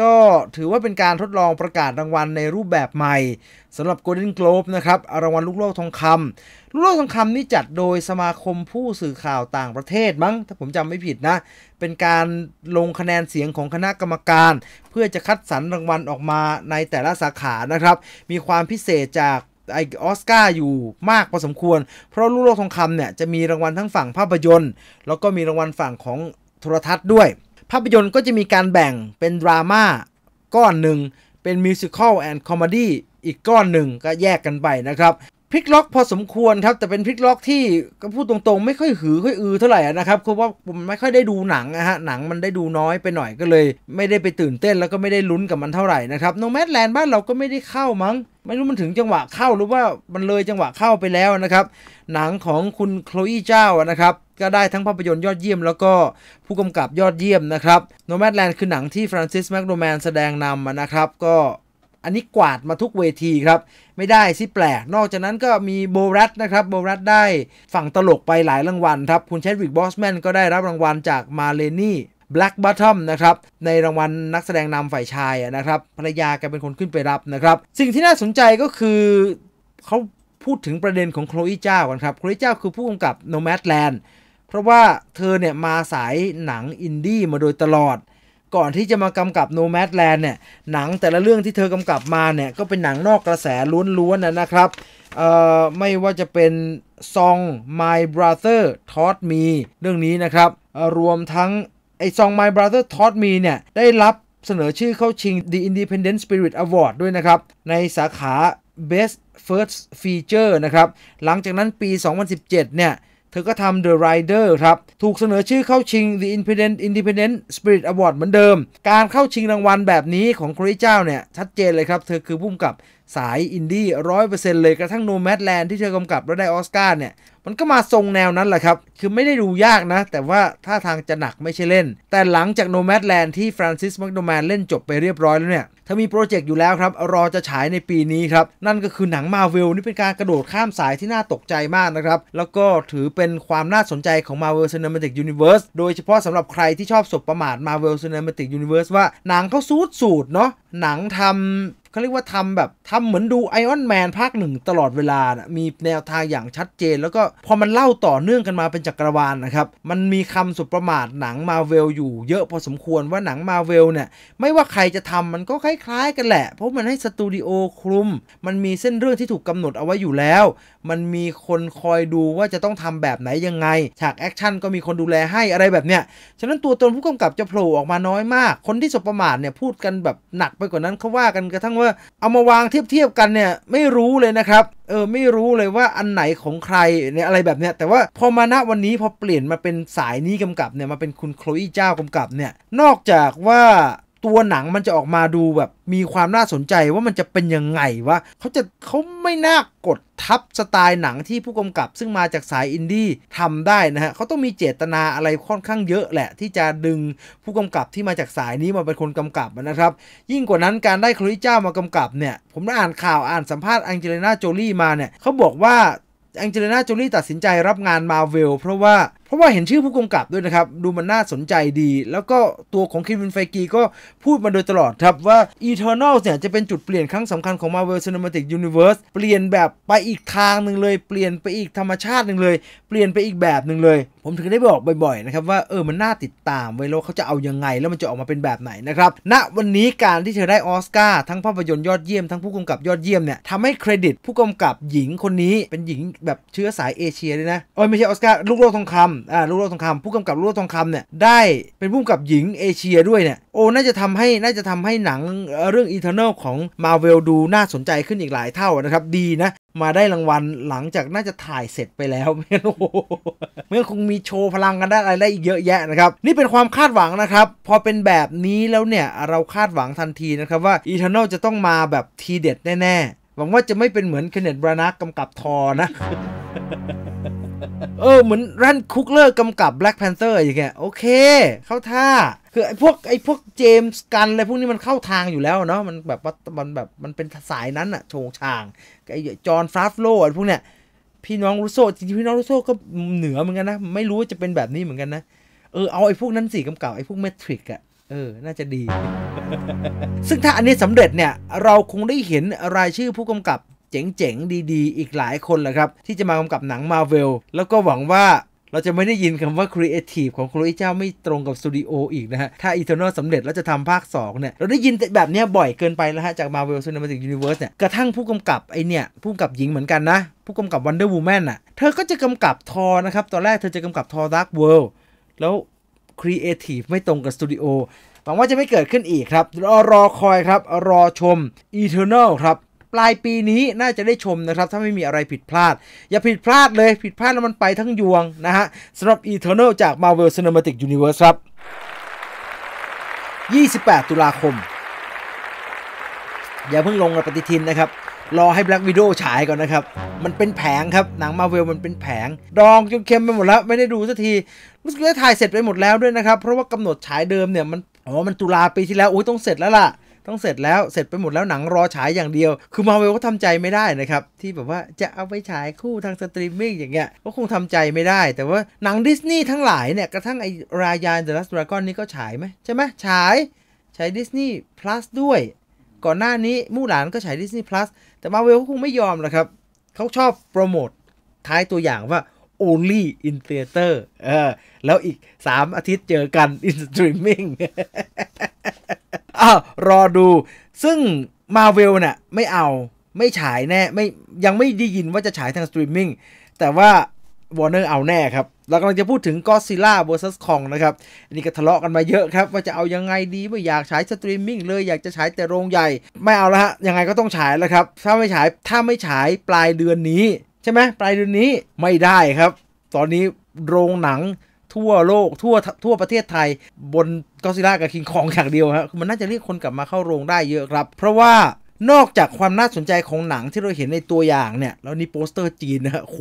ก็ถือว่าเป็นการทดลองประกาศรางวัลในรูปแบบใหม่สำหรับ Golden Globe นะครับรางวัลลูกโลกทองคำลูกโลกทองคำนี่จัดโดยสมาคมผู้สื่อข่าวต่างประเทศมั้งถ้าผมจำไม่ผิดนะ เป็นการลงคะแนนเสียงของคณะกรรมการ เพื่อจะคัดสรรรางวัลออกมาในแต่ละสาขานะครับ มีความพิเศษจากไอออสการ์อยู่มากพอสมควร เพราะลูกโลกทองคำเนี่ยจะมีรางวัลทั้งฝั่งภาพยนตร์ แล้วก็มีรางวัลฝั่งของโทรทัศน์ด้วย ภาพยนตร์ก็จะมีการแบ่งเป็นดราม่าก้อนหนึ่งเป็น musical and comedy อีกก้อนหนึ่งก็แยกกันไปนะครับ พลิกล็อกพอสมควรครับ แต่เป็นพลิกล็อกที่ก็พูดตรงๆ ไม่ค่อยหือค่อยอือเท่าไหร่นะครับคือว่าผมไม่ค่อยได้ดูหนังนะฮะหนังมันได้ดูน้อยไปหน่อยก็เลย ไม่ได้ไปตื่นเต้นแล้วก็ไม่ได้ลุ้นกับมันเท่าไหร่นะครับ Nomadland บ้านเราก็ไม่ได้เข้ามั้ง ไม่รู้มันถึงจังหวะเข้าหรือว่ามันเลยจังหวะเข้าไปแล้วนะครับ หนังของคุณ Chloe Zhao นะครับก็ได้ทั้งภาพยนตร์ยอดเยี่ยมแล้วก็ผู้กำกับยอดเยี่ยมนะครับ Nomadland คือหนังที่ Frances McDormand แสดงนำนะครับก็ อันนี้กวาดมาทุกเวทีครับ ไม่ได้สิแปลก นอกจากนั้นก็มี Borat นะครับ Borat ได้ฝั่งตลกไปหลายรางวัลครับ คุณ Chadwick Boseman ก็ได้รับรางวัลจากมาเลนี่ Black Bottom นะครับ ในรางวัลนักแสดงนำฝ่ายชายนะครับ ภรรยาแกเป็นคนขึ้นไปรับนะครับ สิ่งที่น่าสนใจก็คือเขาพูดถึงประเด็นของโคลอีเจ้ากันครับ โคลอีเจ้าคือผู้กำกับ Nomadland เพราะว่าเธอเนี่ยมาสายหนังอินดี้มาโดยตลอด ก่อนที่จะมากำกับ Nomadland เนี่ยหนังแต่ละเรื่องที่เธอกำกับมาเนี่ยก็เป็นหนังนอกกระแสล้วนๆนะครับเอ่อไม่ว่าจะเป็น Song My Brother Taught Me เรื่องนี้นะครับ รวมทั้งไอ Song My Brother Taught Me เนี่ยได้รับเสนอชื่อเข้าชิง The Independent Spirit Award ด้วยนะครับ ในสาขา Best First Feature นะครับ หลังจากนั้นปี 2017 เนี่ย เธอก็ทำ The Rider ครับ ถูกเสนอชื่อเข้าชิง The Independent Independent Spirit Award เหมือนเดิม การเข้าชิงรางวัลแบบนี้ของ Chloe Zhao เนี่ย ชัดเจนเลยครับ เธอคือผู้กำกับสายอินดี้ร้อยเปอร์เซ็นต์เลยกระทั่ง Nomadland ที่เธอกำกับแล้วได้ออสการ์เนี่ย มันก็มาทรงแนวนั้นแหละครับ คือไม่ได้ดูยากนะ แต่ว่าท่าทางจะหนักไม่ใช่เล่น แต่หลังจาก Nomadland ที่ Frances McDormand เล่นจบไปเรียบร้อยแล้วเนี่ยเธอมีโปรเจกต์อยู่แล้วครับ รอจะฉายในปีนี้ครับ นั่นก็คือหนังมาเวลนี่เป็นการกระโดดข้ามสายที่น่าตกใจมากนะครับ แล้วก็ถือเป็นความน่าสนใจของ Marvel Cinematic Universe โดยเฉพาะสำหรับใครที่ชอบสบประมาท Marvel Cinematic Universe ว่าหนังเขาสูตรสูตรเนาะหนังทำ เขาเรียกว่าทำแบบทำเหมือนดู Iron Man ภาคหนึ่งตลอดเวลานะมีแนวทางอย่างชัดเจน แล้วก็พอมันเล่าต่อเนื่องกันมาเป็นจักรวาลนะครับ มันมีคำสบประมาทหนังมาเวลอยู่เยอะพอสมควรว่าหนังมาเวลเนี่ยไม่ว่าใครจะทำมันก็คล้ายๆกันแหละ เพราะมันให้สตูดิโอคุม มันมีเส้นเรื่องที่ถูกกำหนดเอาไว้อยู่แล้ว มันมีคนคอยดูว่าจะต้องทำแบบไหนยังไง ฉากแอคชั่นก็มีคนดูแลให้อะไรแบบเนี้ย ฉะนั้นตัวตนผู้กำกับจะโผล่ออกมาน้อยมาก คนที่สบประมาทเนี่ยพูดกันแบบหนักไปกว่านั้นเขาว่ากันกระทั่งว่า เอามาวางเทียบเทียบกันเนี่ยไม่รู้เลยนะครับ เออไม่รู้เลยว่าอันไหนของใครเนี่ยอะไรแบบเนี้ย แต่ว่าพอมาณวันนี้พอเปลี่ยนมาเป็นสายนี้กำกับเนี่ยมาเป็นคุณ Chloe Zhao กำกับเนี่ย นอกจากว่า ตัวหนังมันจะออกมาดูแบบมีความน่าสนใจว่ามันจะเป็นยังไงวะเขาจะเขาไม่น่ากดทับสไตล์หนังที่ผู้กำกับซึ่งมาจากสายอินดี้ทำได้นะฮะเขาต้องมีเจตนาอะไรค่อนข้างเยอะแหละ ที่จะดึงผู้กำกับที่มาจากสายนี้มาเป็นคนกำกับนะครับ ยิ่งกว่านั้นการได้ Chloe Zhao มากำกับเนี่ย ผมได้อ่านข่าวอ่านสัมภาษณ์ Angelina Jolie มาเนี่ยเขาบอกว่า Angelina Jolie ตัดสินใจรับงานมาเวลเพราะว่าเพราะว่าเห็นชื่อผู้กำกับด้วยนะครับ ดูมันน่าสนใจดี แล้วก็ตัวของคิมวินไฟกีก็พูดมาโดยตลอดครับว่า Eternals เนี่ยจะเป็นจุดเปลี่ยนครั้งสำคัญของ Marvel Cinematic Universe เปลี่ยนแบบไปอีกทางหนึ่งเลย เปลี่ยนไปอีกธรรมชาติหนึ่งเลย เปลี่ยนไปอีกแบบหนึ่งเลย ผมถึงได้บอกบ่อยๆนะครับว่าเออมันน่าติดตามไว้แล้วเขาจะเอายังไงแล้วมันจะออกมาเป็นแบบไหนนะครับณวันนี้การที่เธอได้ออสการ์ทั้งภาพยนตร์ยอดเยี่ยมทั้งผู้กำกับยอดเยี่ยมเนี่ยทำให้เครดิตผู้กำกับหญิงคนนี้เป็นหญิงแบบเชื้อสายเอเชียเลยนะโอ้ยไม่ใช่ออสการ์ลูกโลกทองคำอ่าลูกโลกทองคำผู้กำกับลูกโลกทองคำเนี่ยได้เป็นผู้กำกับหญิงเอเชียด้วยเนี่ยโอ้น่าจะทำให้น่าจะทำให้หนังเรื่อง Eternal ของ Marvel ดูน่าสนใจขึ้นอีกหลายเท่านะครับ ดีนะมาได้รางวัลหลังจากน่าจะถ่ายเสร็จไปแล้วไม่งั้นโอ้โหไม่งั้นคงมีโชว์พลังกันได้อะไรได้อีกเยอะแยะนะครับ นี่เป็นความคาดหวังนะครับ พอเป็นแบบนี้แล้วเนี่ยเราคาดหวังทันทีนะครับว่า Eternal จะต้องมาแบบทีเด็ดแน่ๆหวังว่าจะไม่เป็นเหมือนเคนเนตบรานักกำกับทอนะ เออเหมือน Ryan Coogler กำกับ Black Panther อย่างเงี้ยโอเค เข้าท่า คือไอ้พวกไอ้พวก James Gunn อะไรพวกนี้มันเข้าทางอยู่แล้วเนาะมันแบบว่ามันแบบมันเป็นสายนั้นอะโชงช่างไอ้ Jon Favreau อะไรพวกเนี้ยพี่น้อง Russo จริงๆพี่น้อง Russo ก็เหนือเหมือนกันนะ ไม่รู้ว่าจะเป็นแบบนี้เหมือนกันนะ เออเอาไอ้พวกนั้นสิกำกับไอ้พวกเมทริกอะเออ น่าจะดี ซึ่งถ้าอันนี้สำเร็จเนี่ย เราคงได้เห็นรายชื่อผู้กำกับ เจ๋งๆ ดีๆ อีกหลายคนแหละครับ ที่จะมากำกับหนังมาเวลแล้วก็หวังว่าเราจะไม่ได้ยินคำว่าครีเอทีฟของ Chloe Zhao ไม่ตรงกับสตูดิโออีกนะฮะ ถ้า Eternals สำเร็จแล้วจะทำภาค 2 เนี่ย เราได้ยินแบบนี้บ่อยเกินไปแล้วฮะ จาก Marvel Cinematic Universe เนี่ย กระทั่งผู้กำกับไอ้เนี่ย ผู้กำกับหญิงเหมือนกันนะ ผู้กำกับ Wonder Woman อะ เธอก็จะกำกับทอนะครับ ตอนแรกเธอจะกำกับทอ Dark World แล้วครีเอทีฟไม่ตรงกับสตูดิโอหวังว่าจะไม่เกิดขึ้นอีกครับรอรอคอยครับรอชม Eternal ครับ ปลายปีนี้น่าจะได้ชมนะครับ ถ้าไม่มีอะไรผิดพลาด อย่าผิดพลาดเลยผิดพลาดแล้วมันไปทั้งยวงนะฮะสำหรับ Eternal จาก Marvel Cinematic Universe ครับ 28 ตุลาคม อย่าเพิ่งลงปฏิทินนะครับ รอให้ Black Widow ฉายก่อนนะครับ มันเป็นแผงครับ หนังมาเวลมันเป็นแผง ดองจนเค็มไปหมดแล้ว ไม่ได้ดูสักทีรู้สึกว่าถ่ายเสร็จไปหมดแล้วด้วยนะครับ เพราะว่ากำหนดฉายเดิมเนี่ยมันอ๋อมันตุลาปีที่แล้วโอ้ยต้องเสร็จแล้วล่ะ ต้องเสร็จแล้วเสร็จไปหมดแล้วหนังรอฉายอย่างเดียว คือมาเวลก็ทำใจไม่ได้นะครับ ที่แบบว่าจะเอาไปฉายคู่ทางสตรีมมิ่งอย่างเงี้ยก็คงทำใจไม่ได้ แต่ว่าหนังดิสนีย์ทั้งหลายเนี่ยกระทั่งไอ้ Raya and the Last Dragon นี่ก็ฉายไหมใช่ไหมฉายฉาย Disney Plus ด้วย ก่อนหน้านี้มู่หลานก็ฉาย Disney Plus แต่มาเวลก็คงไม่ยอมหรอกครับเขาชอบโปรโมทท้ายตัวอย่างว่า only in theater เออแล้วอีก 3 อาทิตย์เจอกัน in streaming อ้าวรอดู ซึ่งมาเวลเนี่ยไม่เอาไม่ฉายแน่ไม่ยังไม่ได้ยินว่าจะฉายทางสตรีมมิ่งแต่ว่าวอร์เนอร์เอาแน่ครับเรากำลังจะพูดถึงก็ซิล่า vs คองนะครับอันนี้ก็ทะเลาะกันมาเยอะครับ ว่าจะเอายังไงดีไม่อยากฉายสตรีมมิ่งเลยอยากจะฉายแต่โรงใหญ่ ไม่เอาละฮะยังไงก็ต้องฉายแล้วครับ ถ้าไม่ฉายถ้าไม่ฉายปลายเดือนนี้ ใช่ไหมปลายเดือนนี้ไม่ได้ครับ ตอนนี้โรงหนัง ทั่วโลกทั่วทั่วประเทศไทย บนก็ซิล่ากับคิงคองอย่างเดียวครับมันน่าจะเรียกคนกลับมาเข้าโรงได้เยอะครับ เพราะว่านอกจากความน่าสนใจของหนังที่เราเห็นในตัวอย่างเนี่ย แล้วนี่โปสเตอร์จีนนะฮะโอ้โห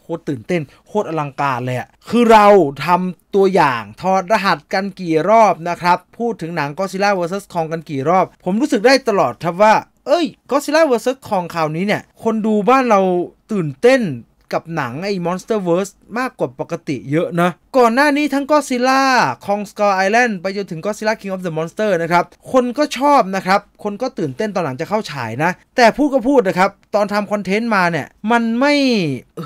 โคตรตื่นเต้นโคตรอลังการเลยอะคือเราทำตัวอย่างถอดรหัสกันกี่รอบนะครับ พูดถึงหนังก็ซิล่า vs คองกันกี่รอบ ผมรู้สึกได้ตลอดครับว่า เอ้ยก็ซิล่า vs คองคราวนี้เนี่ย คนดูบ้านเราตื่นเต้น กับหนังไอ้ Monsterverse มากกว่าปกติเยอะนะ ก่อนหน้านี้ทั้งก็ซิล่าคองสกอร์ไอแลนด์ไปจนถึงก็ซิล่า King of the Monster นะครับ คนก็ชอบนะครับ คนก็ตื่นเต้นตอนหลังจะเข้าฉายนะ แต่พูดก็พูดนะครับ ตอนทำคอนเทนต์มาเนี่ย มันไม่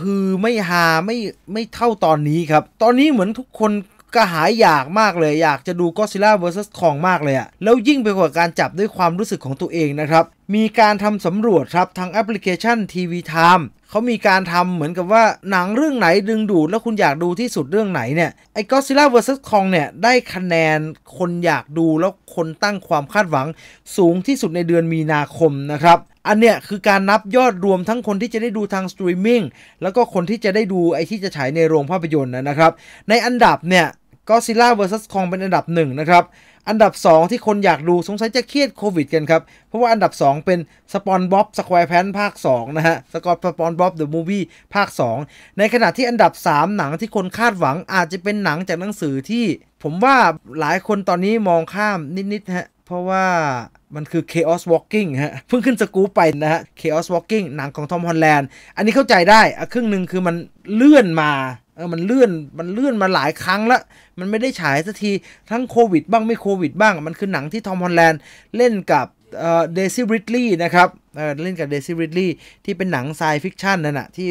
ฮือไม่ฮาไม่ไม่เท่าตอนนี้ครับ ตอนนี้เหมือนทุกคนก็หายอยากมากเลยอยากจะดูก็ซิล่า vs คองมากเลยอะแล้วยิ่งไปกว่าการจับด้วยความรู้สึกของตัวเองนะครับ มีการทำสำรวจครับทางแอปพลิเคชัน TV Time เขามีการทำเหมือนกับว่าหนังเรื่องไหนดึงดูดแล้วคุณอยากดูที่สุดเรื่องไหนเนี่ยไอ้ก็ซิล่า vs คองเนี่ยได้คะแนนคนอยากดูแล้วคนตั้งความคาดหวังสูงที่สุดในเดือนมีนาคมนะครับอันเนี้ยคือการนับยอดรวมทั้งคนที่จะได้ดูทางสตรีมมิ่งแล้วก็คนที่จะได้ดูไอ้ที่จะฉายในโรงภาพยนตร์นะครับ ในอันดับเนี่ยก็ซิล่า vs คองเป็นอันดับหนึ่งนะครับ อันดับ 2 ที่คนอยากดูสงสัยจะเครียดโควิดกันครับ เพราะว่าอันดับ 2 เป็น SpongeBob SquarePants ภาค 2 นะฮะ SpongeBob The Movie ภาค 2 ในขณะที่อันดับ 3 หนังที่คนคาดหวังอาจจะเป็นหนังจากหนังสือที่ผมว่าหลายคนตอนนี้มองข้ามนิดๆฮะเพราะว่ามันคือ Chaos Walking ฮะ เพิ่งขึ้นสกู๊ปไปนะฮะ Chaos Walking หนังของทอมฮอลแลนด์ อันนี้เข้าใจได้อะครึ่งหนึ่งคือมันเลื่อนมา เออ มันเลื่อน มันเลื่อนมาหลายครั้งแล้ว มันไม่ได้ฉายสักทีทั้งโควิดบ้างไม่โควิดบ้าง มันคือหนังที่ทอมฮอลแลนด์เล่นกับเดซี่ริดลีย์นะครับเล่นกับเดซี่ริดลีย์ที่เป็นหนัง Sci-Fiction นั่นน่ะที่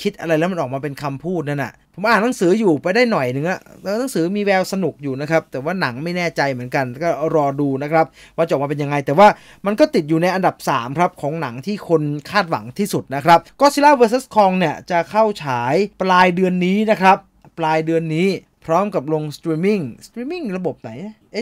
คิดอะไรแล้วมันออกมาเป็นคำพูดนั่นน่ะผมอ่านหนังสืออยู่ไปได้หน่อยนึงอะแล้วหนังสือมีแววสนุกอยู่นะครับ แต่ว่าหนังไม่แน่ใจเหมือนกัน ก็รอดูนะครับ ว่าจะออกมาเป็นยังไง แต่ว่ามันก็ติดอยู่ในอันดับ 3 ครับ ของหนังที่คนคาดหวังที่สุดนะครับก็ซิล่า vs คองเนี่ยจะเข้าฉายปลายเดือนนี้นะครับ ปลายเดือนนี้ พร้อมกับลงสตรีมมิ่งสตรีมมิ่งระบบไหน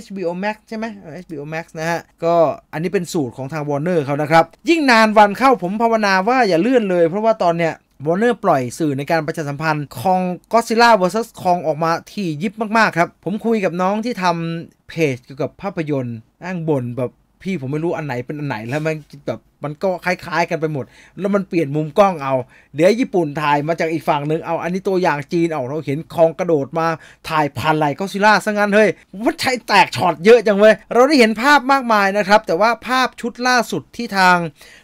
HBO Max ใช่ไหม HBO Max นะฮะ ก็อันนี้เป็นสูตรของทาง Warner เขานะครับ ยิ่งนานวันเข้าผมภาวนาว่าอย่าเลื่อนเลย เพราะว่าตอนเนี้ยวอร์เนอร์ปล่อยสื่อในการประชาสัมพันธ์คองก็ซิล่า vs คองออกมาที่ยิบมาก ๆ ครับ ผมคุยกับน้องที่ทำเพจเกี่ยวกับภาพยนตร์ยังบ่นแบบ พี่ผมไม่รู้อันไหนเป็นอันไหนแล้วมันแบบมันก็คล้าย ๆ กันไปหมด แล้วมันเปลี่ยนมุมกล้องเอา เดี๋ยวญี่ปุ่นถ่ายมาจากอีกฝั่งหนึ่งเอาอันนี้ตัวอย่างจีนเอาเราเห็นคองกระโดดมาถ่ายผ่านไหล่าซะงั้นเฮ้ยมันใช้แตกช็อตเยอะจังเว้ยเราได้เห็นภาพมากมายนะครับ แต่ว่าภาพชุดล่าสุดที่ทาง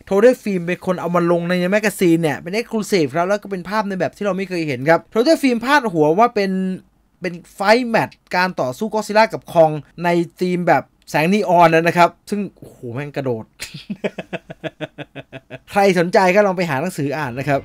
Total Film เป็นคนเอามาลงใน magazine เนี่ยเป็น exclusive ครับแล้วก็เป็นภาพในแบบที่เราไม่เคยเห็นครับ Total Film พาดหัวว่าเป็นเป็นไฟแมตช์การต่อสู้ก็ซิล่ากับคองในธีมแบบ แสงนีออนนะครับ ซึ่งโอ้โหแม่งกระโดด ใครสนใจก็ลองไปหาหนังสืออ่านนะครับ